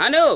আনু